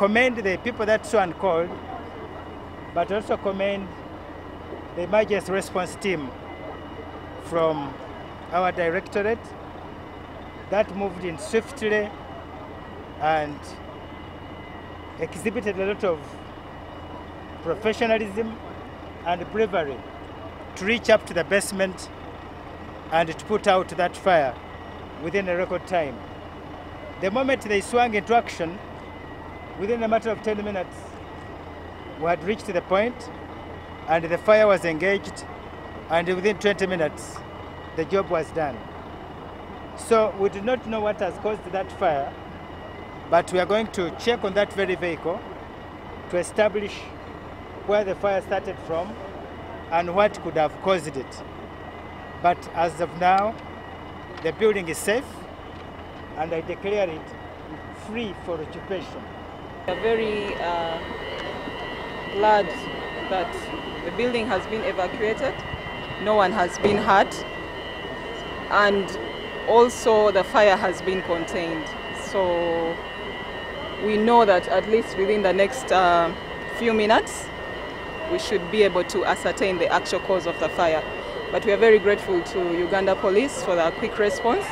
commend the people that saw and called, but also commend the emergency response team from our directorate that moved in swiftly and exhibited a lot of professionalism and bravery to reach up to the basement and to put out that fire within a record time. The moment they swung into action, within a matter of 10 minutes, we had reached the point and the fire was engaged and within 20 minutes, the job was done. So we do not know what has caused that fire, but we are going to check on that very vehicle to establish where the fire started from and what could have caused it. But as of now, the building is safe and I declare it free for occupation. We're very uh, glad that the building has been evacuated, no one has been hurt, and also the fire has been contained. So we know that at least within the next uh, few minutes, we should be able to ascertain the actual cause of the fire. But we are very grateful to Uganda Police for their quick response.